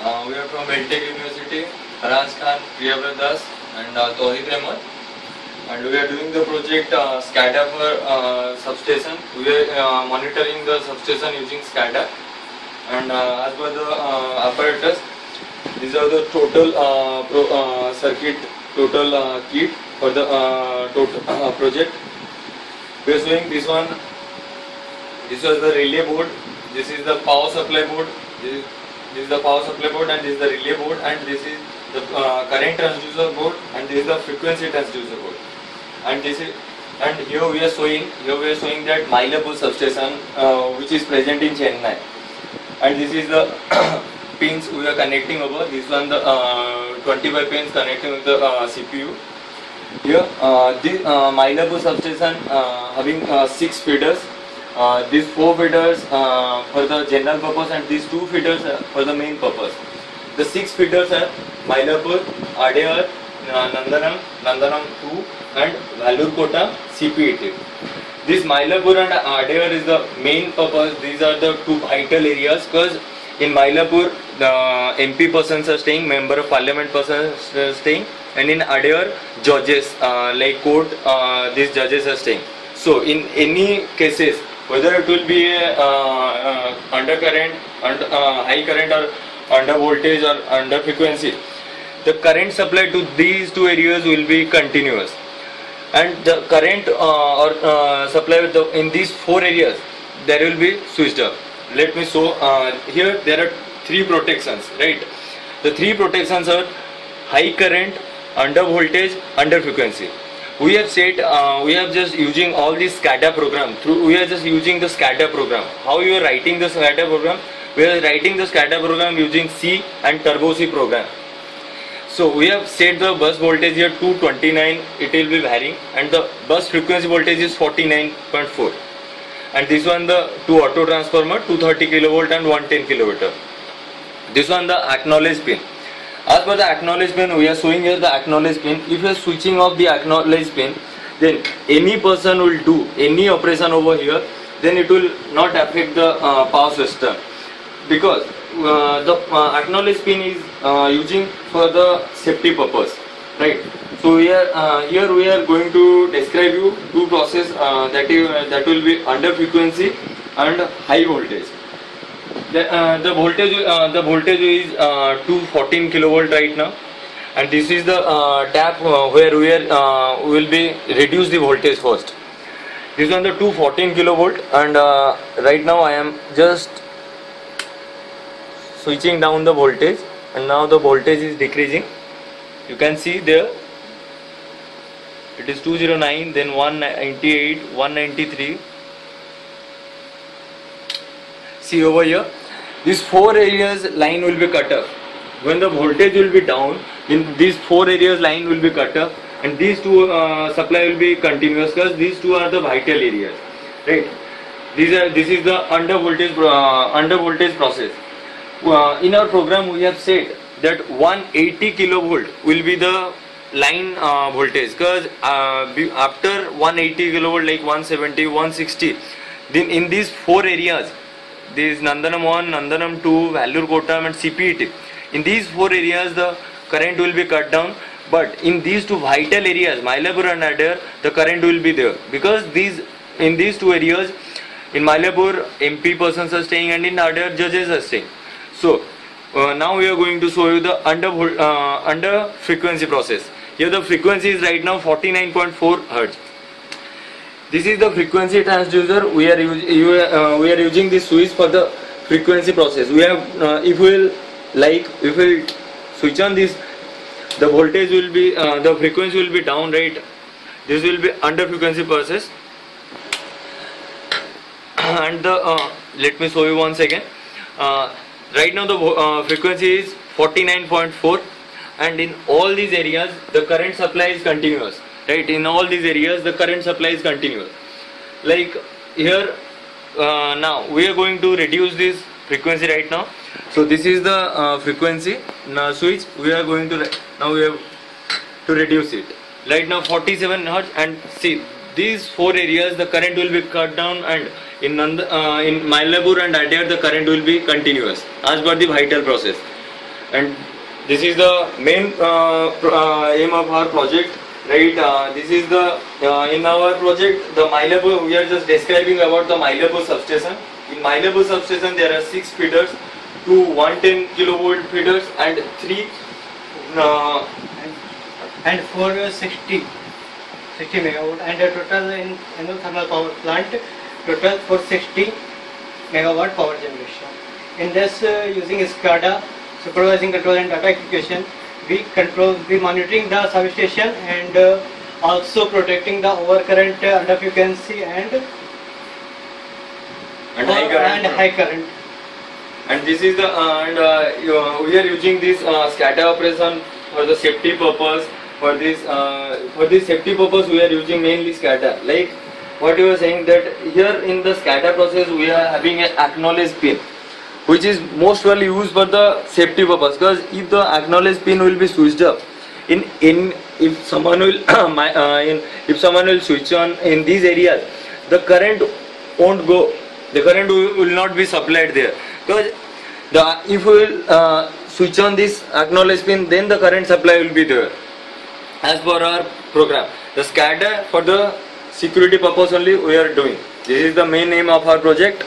Uh, we are from Veltech University, Faraz Khan, Priyabrata Das and uh, Tauheed. And we are doing the project uh, SCADA for uh, substation. We are uh, monitoring the substation using SCADA. And uh, as per the uh, apparatus, these are the total uh, pro, uh, circuit, total uh, kit for the uh, total uh, project. We are showing this one. This was the relay board. This is the power supply board. This is, the power supply board and this is the relay board and this is the uh, current transducer board and this is the frequency transducer board. And this is and here we are showing here we are showing that Mylapore substation uh, which is present in Chennai. And this is the pins we are connecting over. This one the uh, 25 pins connecting with the uh, CPU. Here, uh, this uh, Mylapore substation uh, having uh, six feeders. Uh, these four feeders uh, for the general purpose and these two feeders for the main purpose. The six feeders are Mylapore, Adyar, Nandanam, Nandanam 2 and Valur Kota CPET. This Mylapore and Adyar is the main purpose. These are the two vital areas because in Mylapore the MP persons are staying, member of parliament persons are staying and in Adyar judges uh, like court uh, these judges are staying. So in any cases whether it will be a, uh, uh, undercurrent, under, uh, high current or under voltage or under frequency, the current supply to these two areas will be continuous and the current uh, or uh, supply the, in these four areas there will be switched off. Let me show uh, here there are three protections right. The three protections are high current, under voltage, under frequency. We have said uh, we are just using all this SCADA program through we are just using the SCADA program. How you are writing the SCADA program? We are writing the SCADA program using C and Turbo C program. So we have set the bus voltage here 229 it will be varying and the bus frequency voltage is 49.4 and this one the two auto transformer 230 kilovolt and 110 kilovolt. This one the acknowledge pin. As per the acknowledge pin we are showing here the acknowledge pin. If you are switching off the acknowledge pin then any person will do any operation over here then it will not affect the uh, power system. Because uh, the uh, acknowledge pin is uh, using for the safety purpose right? So we are uh, here we are going to describe you two process uh, that is that will be under frequency and high voltage the, uh, the voltage uh, the voltage is uh, 214 kilovolt right now. And this is the uh, tap uh, where we are will be reduce the voltage first. This is on the 214 kilovolt and right now I am just switching down the voltage and now the voltage is decreasing. You can see there it is 209 then 198 193 see over here these four areas line will be cut off when the voltage will be down in these four areas line will be cut off and these two uh, supply will be continuous because these two are the vital areas right? These are this is the under voltage uh, under voltage process. Uh, in our program we have said that 180 kilovolt will be the line uh, voltage because uh, after 180 kilovolt like 170 160 then in these four areas these Nandanam 1, Nandanam 2, Valur Kotam and CPET. In these four areas the current will be cut down but in these two vital areas Mylapore and Adyar the current will be there because these in these two areas in Mylapore MP persons are staying and in Adyar judges are staying. So uh, now we are going to show you the under uh, under frequency process. Here the frequency is right now 49.4 hertz. This is the frequency transducer. We are uh, we are using this switch for the frequency process. We have uh, if we will like if we switch on this, the voltage will be uh, the frequency will be down right. This will be under frequency process. and the uh, let me show you once again. Uh, right now the uh, frequency is 49.4 and in all these areas the current supply is continuous right in all these areas the current supply is continuous. Like here uh, now we are going to reduce this frequency right now. So this is the uh, frequency. Now switch we are going to now we have to reduce it. Right now 47 hertz and see these four areas the current will be cut down and in Nand, uh, in Mylapore and Adyar the current will be continuous as per the vital process. And this is the main uh, uh, aim of our project right uh, this is the uh, in our project the Mylapore we are just describing about the Mylapore substation in Mylapore substation there are six feeders two 110 kilovolt feeders and three uh, and, uh, 60 60 megawatt and the total in thermal power plant total for 60 megawatt power generation. In this uh, using SCADA supervising control and data execution we control we monitoring the substation and uh, also protecting the overcurrent uh, under frequency and and high current. and high current. and this is the uh, and uh, we are using this uh, SCADA operation for the safety purpose. For this uh, for this safety purpose we are using mainly SCADA like what you were saying that here in the SCADA process we are having an acknowledge pin which is most well used for the safety purpose because if the acknowledge pin will be switched up in in if someone will my, uh, in if someone will switch on in these areas the current won't go the current will, not be supplied there. Because the if we will uh, switch on this acknowledge pin then the current supply will be there. As per our program the SCADA for the security purpose only we are doing. This is the main aim of our project